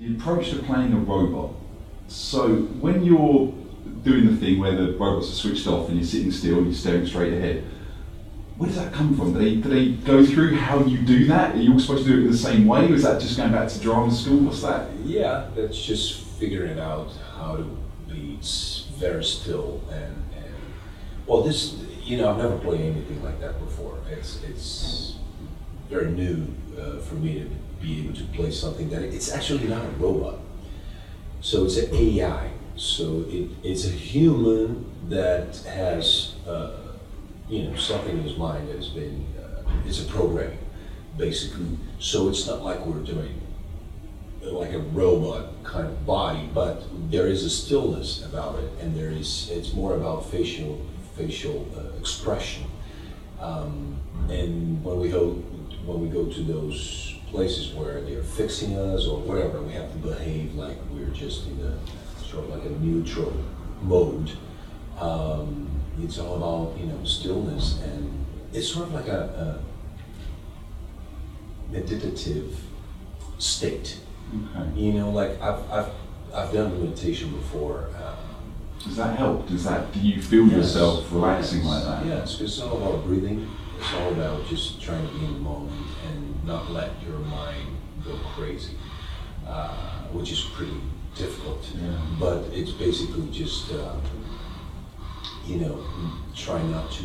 the approach to playing a robot. So when you're doing the thing where the robots are switched off and you're sitting still and you're staring straight ahead, where does that come from? Do they, do they go through how you do that? Are you all supposed to do it in the same way? Or is that just going back to drama school? What's that? Yeah, that's just figuring out how to be very still and, and well, this you know I've never played anything like that before. It's it's very new uh, for me to be able to play something that it's actually not a robot. So it's an AI. So it, it's a human that has uh, you know something in his mind that has been uh, it's a program, basically. So it's not like we're doing like a robot kind of body, but there is a stillness about it, and there is it's more about facial facial uh, expression. Um, and when we go when we go to those places where they're fixing us or whatever, we have to behave like we're just in a sort of like a neutral mode. Um, it's all about you know stillness, and it's sort of like a, a meditative state. Okay. You know, like I've, I've, I've done meditation before. Um, Does that help? Does that, do you feel yourself relaxing yes, like that? Yes, it's all about breathing. It's all about just trying to be in the moment and not let your mind go crazy, uh, which is pretty difficult. Yeah. But it's basically just, uh, you know, try not to,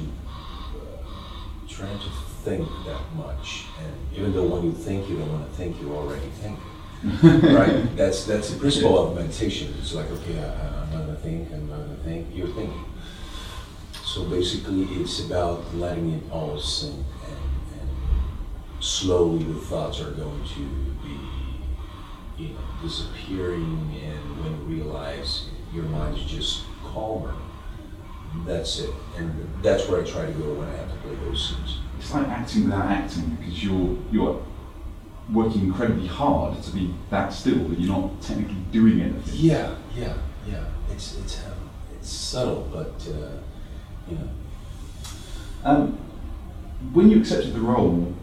uh, try not to think that much. And even though when you think you don't want to think, you already think. right? That's that's the principle of meditation. It's like, okay, I, I'm not gonna think, I'm not gonna think. You're thinking. So basically, it's about letting it all sink, and, and slowly the thoughts are going to be, you know, disappearing. And when you realize your mind is just calmer, that's it. And that's where I try to go when I have to play those scenes. It's like acting without acting because you're, you're working incredibly hard to be that still, but you're not technically doing anything. Yeah, yeah, yeah. It's it's um, it's subtle, but uh, know. Um, when you accepted the role,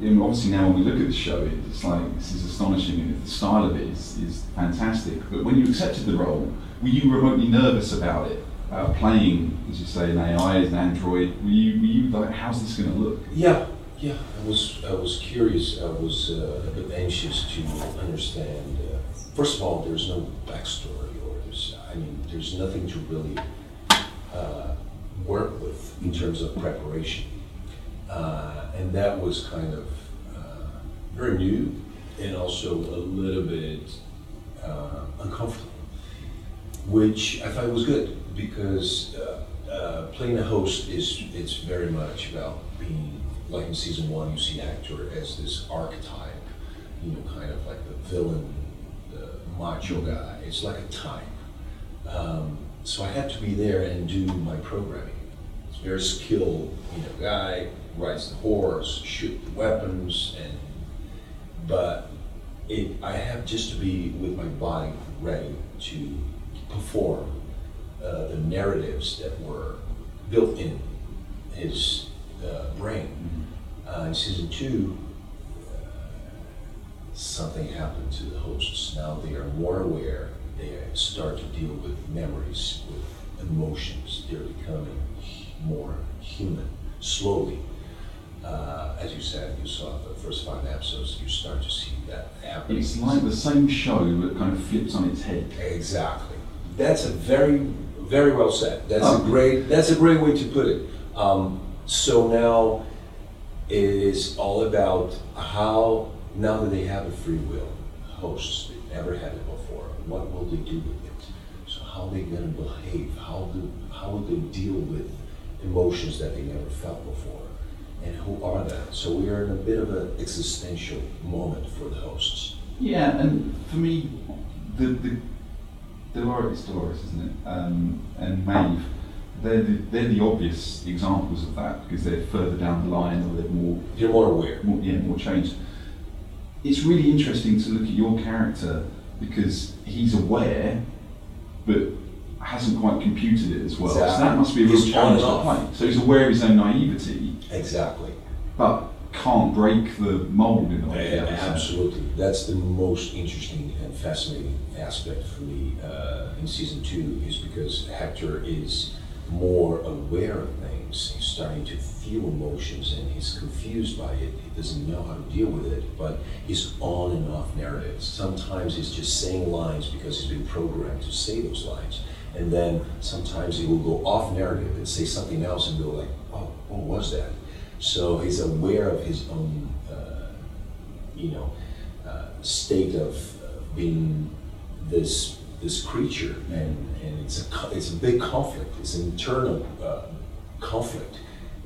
obviously now when we look at the show, it's like this is astonishing, the style of it is, is fantastic. But when you accepted the role, were you remotely nervous about it? Uh, playing, as you say, an AI, an android. Were you, were you like, how's this going to look? Yeah, yeah. I was I was curious. I was uh, a bit anxious to understand. Uh, first of all, there's no backstory, or there's I mean, there's nothing to really uh, work with in terms of preparation, uh, and that was kind of uh, very new and also a little bit uh, uncomfortable, which I thought was good because uh, uh, playing a host is it's very much about being like in season one you see Hector as this archetype, you know, kind of like the villain, the macho guy. It's like a type. Um, so I had to be there and do my programming. Very skilled, you know, guy rides the horse, shoot the weapons, and but it I have just to be with my body ready to perform uh, the narratives that were built in his uh, brain. Uh, in season two, uh, something happened to the hosts. Now they are more aware. They start to deal with memories, with emotions. They're becoming more human slowly. Uh, as you said, you saw the first five episodes. You start to see that happening. It's like the same show that kind of flips on its head. Exactly. That's a very, very well said. That's Oh. a great. That's a great way to put it. Um, so now it is all about how now that they have a free will, hosts they never had it before. What will they do with it? So how are they going to behave? How do how will they deal with emotions that they never felt before? And who are that? So we are in a bit of an existential moment for the hosts. Yeah, and for me, the the Dolores, Dolores, isn't it? Um, and Maeve, they're the, they're the obvious examples of that because they're further down the line or they're more, You're more aware. more yeah, more changed. It's really interesting to look at your character because he's aware, but hasn't quite computed it as well. So that must be a real He's challenge to play. So he's aware of his own naivety, Exactly. but can't break the mold in a way. Yeah, absolutely. That's the most interesting and fascinating aspect for me uh, in season two is because Hector is more aware of starting to feel emotions and he's confused by it. He doesn't know how to deal with it, but he's on and off narratives. Sometimes he's just saying lines because he's been programmed to say those lines. And then sometimes he will go off narrative and say something else and go like, oh, what was that? So he's aware of his own, uh, you know, uh, state of being this this creature, and, and it's a it's a big conflict. It's an internal uh, conflict,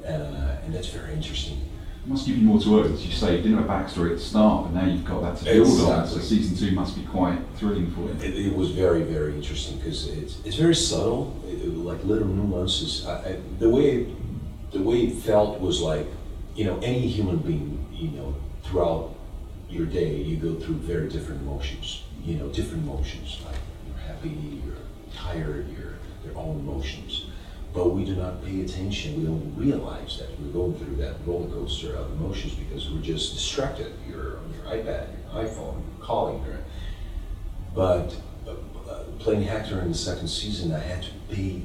uh, and that's very interesting. It must give you more to work with. As you say, you didn't have a backstory at the start, but now you've got that to build exactly. on. So season two must be quite thrilling for you. It, it was very, very interesting because it's, it's very subtle, it, it, like little nuances. I, I, the way the way it felt was like, you know, any human being, you know, throughout your day, you go through very different emotions. You know, different emotions. Like you're happy, you're tired, you're their own emotions. But we do not pay attention. We don't realize that we're going through that roller coaster of emotions because we're just distracted. You're on your iPad, your iPhone, you're calling. Her. But uh, uh, playing Hector in the second season, I had to pay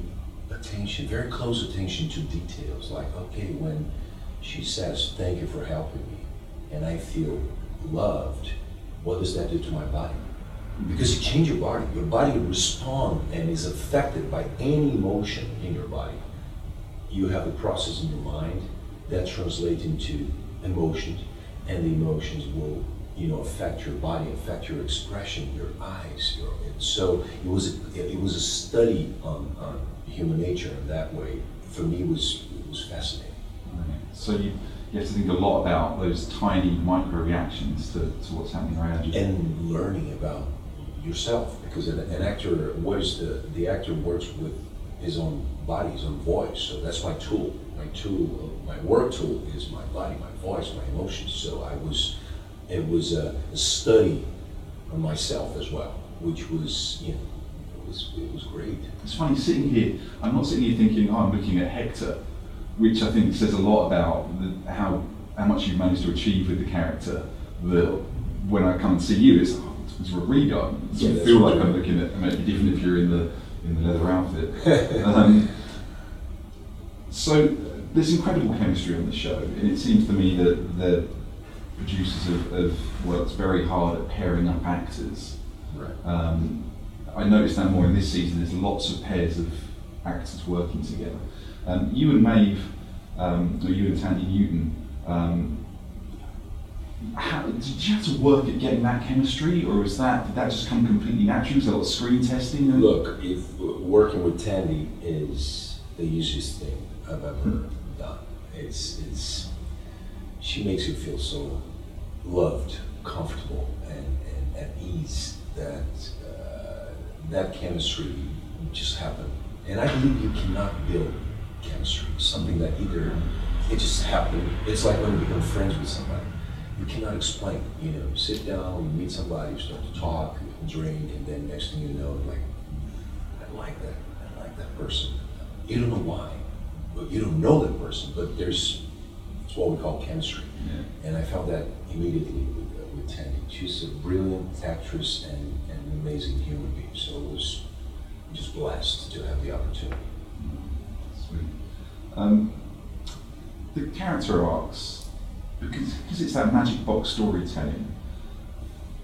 attention, very close attention to details. Like, okay, when she says, "Thank you for helping me," and I feel loved, what does that do to my body? Because you change your body. Your body will respond and is affected by any emotion in your body. You have a process in your mind that translates into emotions, and the emotions will, you know, affect your body, affect your expression, your eyes. Your, so it was a, it was a study on, on human nature in that way. For me, it was it was fascinating. Right. So you you have to think a lot about those tiny micro reactions to, to what's happening around you. And learning about yourself because an, an actor works the the actor works with his own body, his own voice. So that's my tool. My tool, uh, my work tool is my body, my voice, my emotions. So I was, it was a, a study on myself as well, which was you know. It was, it was great. It's funny sitting here. I'm not sitting here thinking, "Oh, I'm looking at Hector," which I think says a lot about the, how how much you've managed to achieve with the character. That when I come and see you, it's sort of reader. It yeah, feel like I'm looking at, it might be different if you're in the in the leather outfit. um, so there's incredible chemistry on the show, and it seems to me that the producers have, have worked very hard at pairing up actors. Right. Um, I noticed that more in this season. There's lots of pairs of actors working together. Um, you and Maeve, um, or you and Thandie Newton, um, how, did you have to work at getting that chemistry, or is that did that just come completely naturally? Was there a lot of screen testing? Look, if working with Thandie is the easiest thing I've ever hmm. done. It's it's she makes you feel so loved, comfortable, and, and at ease that uh, that chemistry just happened. And I believe you cannot build chemistry. Something that either it just happened. It's like when you become friends with somebody you cannot explain. You know, you sit down, you meet somebody, you start to talk, you drink, and then next thing you know, like, I like that. I like that person. You don't know why, but you don't know that person. But there's, it's what we call chemistry, yeah. and I felt that immediately with, uh, with Thandie. She's a brilliant actress and, and an amazing human being. So it was just blessed to have the opportunity. Sweet. Um, the character arcs because, because it's that magic box storytelling.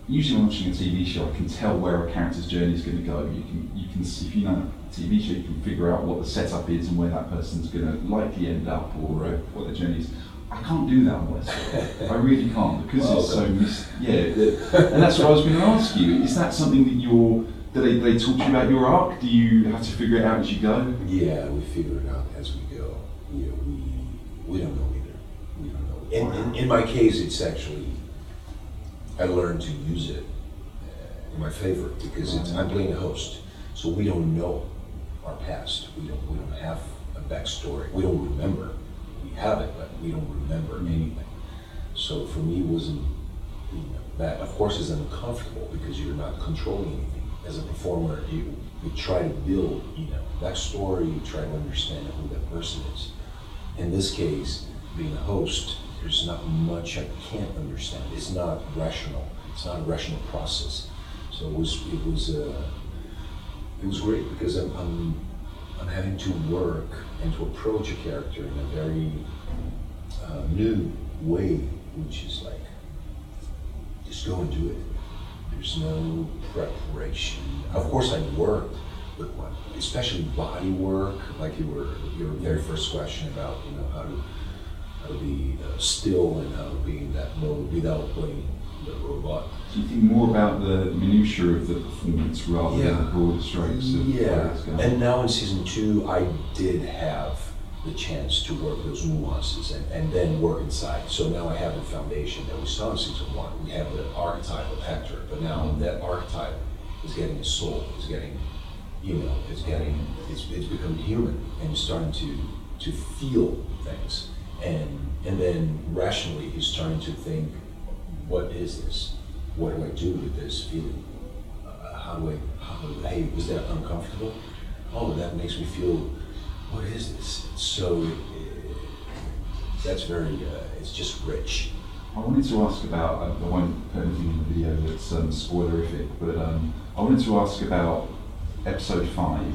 Usually, when watching a TV show, I can tell where a character's journey is going to go. You can, you can, if you know a TV show, you can figure out what the setup is and where that person's going to likely end up or right. what their journey is. I can't do that on Westworld. I really can't because well, it's so mis- yeah. and that's what I was going to ask you. Is that something that you're? Do they, they talk to you about your arc? Do you have to figure it out as you go? Yeah, we figure it out as we go. You know, we we don't know in, in, in my case, it's actually, I learned to use it uh, in my favor because it's, I'm playing a host. So we don't know our past. We don't, we don't have a backstory. We don't remember. We have it, but we don't remember anything. So for me, it wasn't, you know, that, of course, is uncomfortable because you're not controlling anything. As a performer, you, you try to build, you know, backstory, you try to understand who that person is. In this case, being a host, there's not much I can't understand. It's not rational. It's not a rational process. So it was it was uh, it was great because I'm, I'm I'm having to work and to approach a character in a very uh, new way, which is like just go and do it. There's no preparation. Of course, I worked with one, especially body work, like you were your very first question about you know how to how to be uh, still and how to be in that mode without playing the robot. So you think more about the minutiae of the performance rather Yeah. than the broad strokes Yeah, and now in season two, I did have the chance to work those nuances and, and then work inside. So now I have the foundation that we saw in season one. We have the archetype of Hector, but now that archetype is getting a soul. It's getting, you know, it's getting, it's, it's become human and starting to to feel things. And and then rationally, he's starting to think, what is this? What do I do with this feeling? uh, how do I, how do, hey, was that uncomfortable? Oh, that makes me feel, what is this? So uh, that's very, uh, it's just rich. I wanted to ask about, I I won't put anything in the video that's um, spoilerific, but um, I wanted to ask about episode five.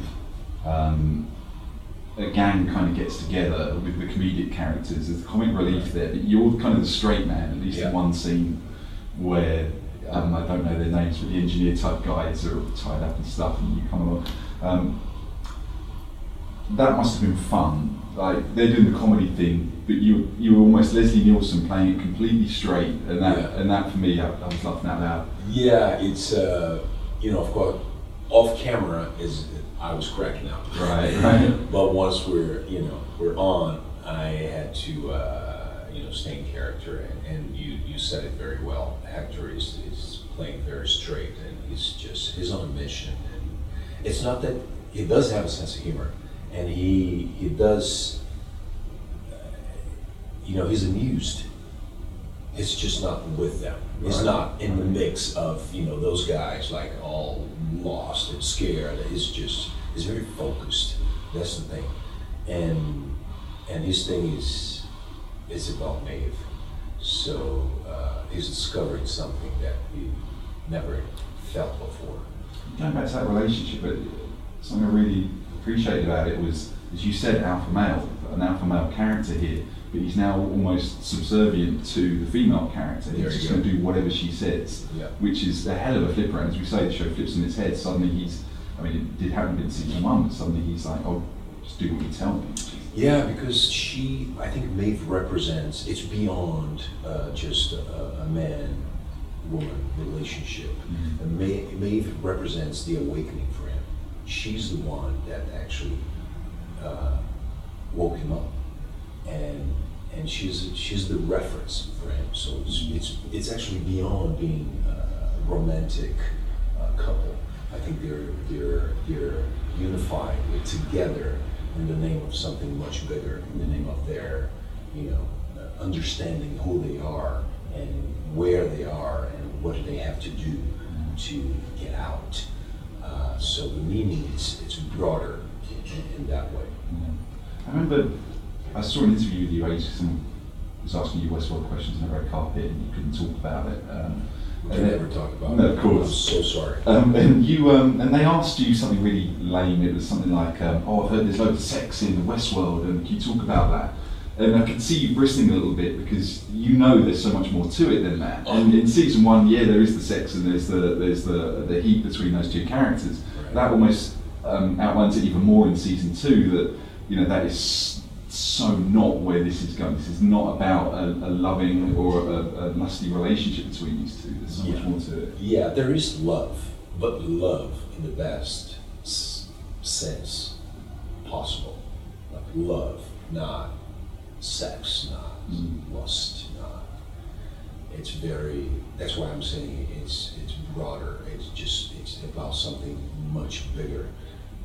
Um, a gang kind of gets together with the comedic characters. There's comic relief there, but you're kind of the straight man, at least Yeah. in one scene where um, I don't know their names, but the engineer type guys are all tied up and stuff, and you come along. Um, that must have been fun. Like they're doing the comedy thing, but you you were almost Leslie Nielsen playing it completely straight, and that Yeah. and that for me, I, I was laughing out loud. Yeah, it's, uh, you know, of course, off camera is, I was cracking up. Right, right. But once we're, you know, we're on, I had to, uh, you know, stay in character, and, and you, you said it very well. Hector is, is playing very straight, and he's just, he's on a mission. And it's not that, he does have a sense of humor, and he, he does, uh, you know, he's amused. It's just not with them. It's Right. not in the mix of, you know, those guys like all lost and scared. It's just, it's very focused. That's the thing. And and his thing is is about Maeve. So uh, he's discovering something that he never felt before. Going back to that relationship, but something I really appreciated about it was, as you said, alpha male, an alpha male character here, but he's now almost subservient to the female character. He's just going to do whatever she says, Yeah. which is a hell of a flip And as we say, the show flips on its head. Suddenly he's, I mean, it did happen in season one, but suddenly he's like, oh, just do what you tell me. Yeah, because she, I think Maeve represents, it's beyond uh, just a, a man woman relationship. Mhm. And Ma- Maeve represents the awakening for him. She's the one that actually uh, woke him up. And and she's she's the reference for him. So it's it's, it's actually beyond being a romantic uh, couple. I think they're they're they're unified with together in the name of something much bigger, in the name of their you know understanding who they are and where they are and what they have to do to get out. Uh, so the meaning is it's broader in, in that way. Yeah. I remember I saw an interview with you, ages someone was asking you Westworld questions on the red carpet, and you couldn't talk about it. Um, and can never talk about No, it. of course. I'm so sorry. Um, and you um, and they asked you something really lame. It was something like, um, "Oh, I've heard there's loads of sex in the Westworld, and can you talk about that?" And I could see you bristling a little bit because you know there's so much more to it than that. And in season one, yeah, there is the sex and there's the there's the the heat between those two characters. Right. That almost um, outlines it even more in season two. That you know that is so not where this is going. This is not about a, a loving or a, a lusty relationship between these two. There's so much more to it. Yeah, there is love, but love in the best s- sense possible. Like love, not sex, not Mm. lust, not. It's very. That's why I'm saying it's it's broader. It's just it's about something much bigger,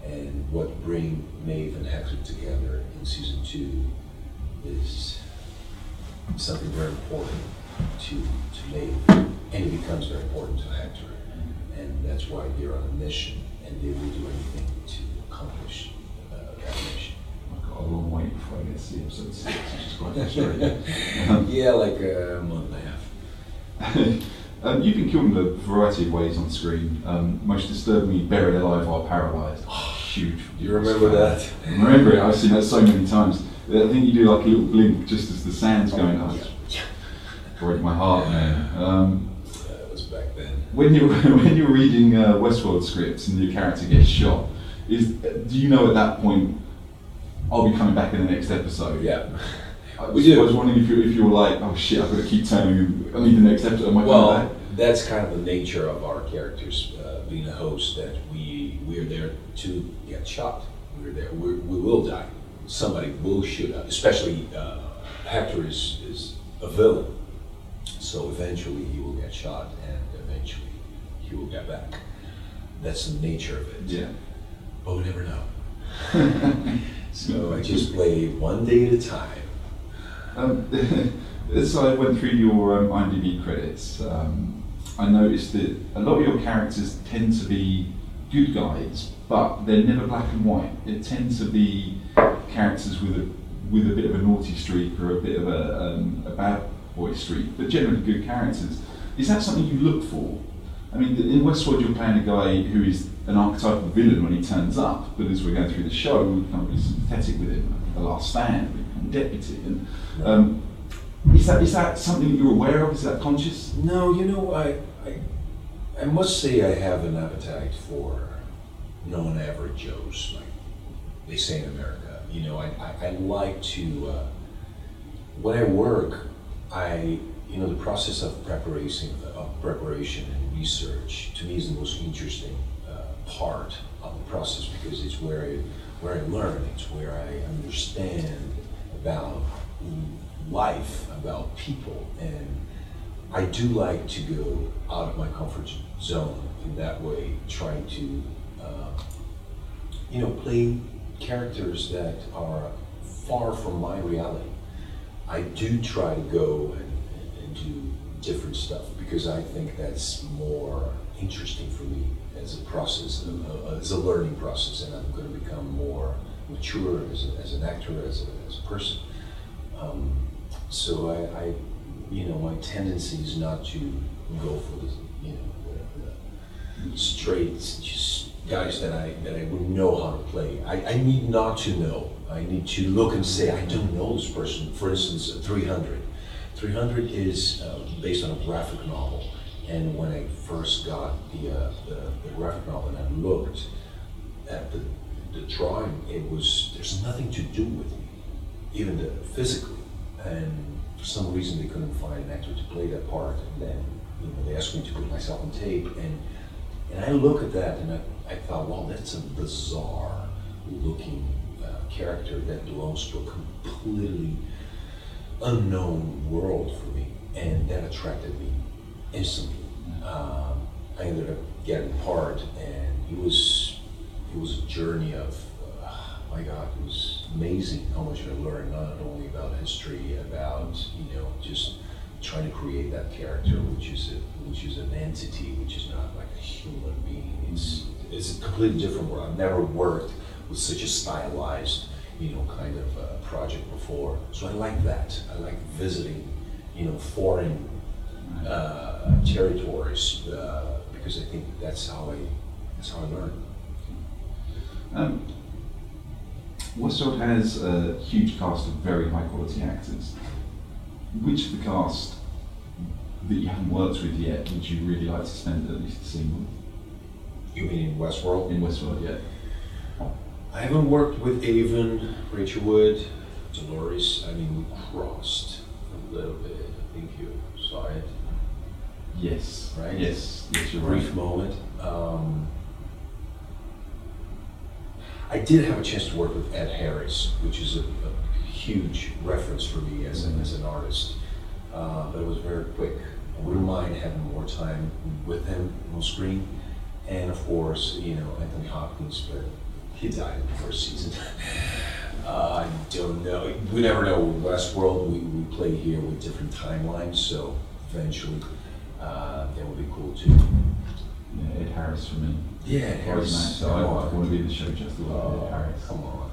and what bring Maeve and Hector together in season two is something very important to to Maeve, and it becomes very important to Hector, and that's why they're on a mission, and they will do anything to accomplish uh, that mission. I've got a long way before I get to see episode six, which is quite frustrating. Yeah, like a month and a half. um, you've been killed in a variety of ways on screen. Um, most disturbingly, buried alive while paralysed. Huge. Do you remember that? I remember it. I've seen that so many times. I think you do like a little blink just as the sand's going up. Yeah. Broke my heart, man. Um, That was back then. when you when you're reading uh, Westworld scripts and your character gets shot, is do you know at that point I'll be coming back in the next episode? Yeah. I was. I was wondering if you if you were like, oh shit, I've got to keep turning. I need the next episode. Am I coming Well, back? that's kind of the nature of our characters, uh, being a host, that we we're there to get shot. We're there. We're, we will die. Somebody will shoot us. Especially uh, Hector is is a villain, so eventually he will get shot, and eventually he will get back. That's the nature of it. Yeah. But we never know. So I just play one day at a time. Um, as I went through your um, IMDb credits, um, I noticed that a lot of your characters tend to be good guys, but they're never black and white. It tends to be characters with a with a bit of a naughty streak or a bit of a, um, a bad boy streak, but generally good characters. Is that something you look for? I mean, in Westworld, you're playing a guy who is an archetypal villain when he turns up, but as we're going through the show, we become really sympathetic with him. The Last Stand, we become deputy, and um, is that is that something that you're aware of? Is that conscious? No, you know, I, I, I must say I have an appetite for non-average Joes, like they say in America. You know, I, I, I like to, uh, when I work, I, you know, the process of preparation, of preparation and research, to me is the most interesting uh, part of the process because it's where I, where I learn, it's where I understand about life, about people, and I do like to go out of my comfort zone in that way, trying to, uh, you know, play characters that are far from my reality. I do try to go and, and do different stuff because I think that's more interesting for me as a process, uh, as a learning process, and I'm going to become more mature as, a, as an actor, as a, as a person. Um, so I, I, you know, my tendency is not to go for the, you know, the, straight just guys that I that I would know how to play. I, I need not to know. I need to look and say I don't know this person. For instance, 300. 300 is uh, based on a graphic novel, and when I first got the, uh, the, the graphic novel and I looked at the, the drawing, it was there's nothing to do with me, even the, physically and for some reason they couldn't find an actor to play that part. And then you know, they asked me to put myself on tape, and and I look at that and I, I thought, well, that's a bizarre looking uh, character that belongs to a completely unknown world for me, and that attracted me instantly. Um, I ended up getting part, and it was it was a journey of uh, my God, it was amazing how much I learned not only about history, about you know just trying to create that character, which is a which is an entity, which is not like a human being. It's it's a completely different world. I've never worked with such a stylized, you know, kind of uh, project before. So I like that. I like visiting, you know, foreign uh, territories uh, because I think that's how I that's how I learn. Um, Westworld has a huge cast of very high quality actors. Which of the cast that you haven't worked with yet would you really like to spend at least a scene with? You mean in Westworld? in Westworld yet? I haven't worked with Evan, Rachel Wood, Dolores. I mean, we crossed a little bit. I think you saw it. Yes. Right? Yes. Yes, you're brief right. moment. Um, I did have a chance to work with Ed Harris, which is a, a huge reference for me as, an as an artist. Uh, but it was very quick. I wouldn't mind having more time with him on screen. And of course, you know, Anthony Hopkins, but he died in the first season. uh, I don't know. We never know. Westworld, we, we play here with different timelines, so eventually uh, that would be cool too. Yeah, Ed Harris for me. Yeah, Harris. Harris. So I, I want to be in the show just a little bit. Harris. come on.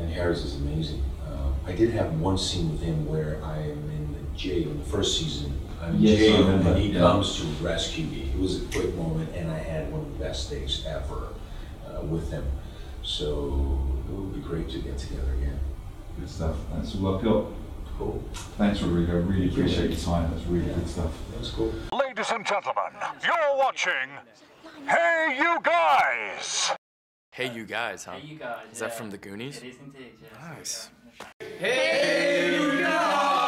Ed Harris is amazing. Uh, I did have one scene with him where I am in the jail in the first season. I'm in Yes, I jail remember, and he yeah. comes to rescue me. It was a quick moment, and I had one of the best days ever uh, with him. So it would be great to get together again. Good stuff. That's all I've got. Cool. Thanks, Rodrigo. Really appreciate your time. That's really good stuff. That's cool. Ladies and gentlemen, you're watching HeyUGuys! Hey, you guys, huh? Hey, you guys. Is that from the Goonies? It is indeed, yes. Nice. Hey, you guys!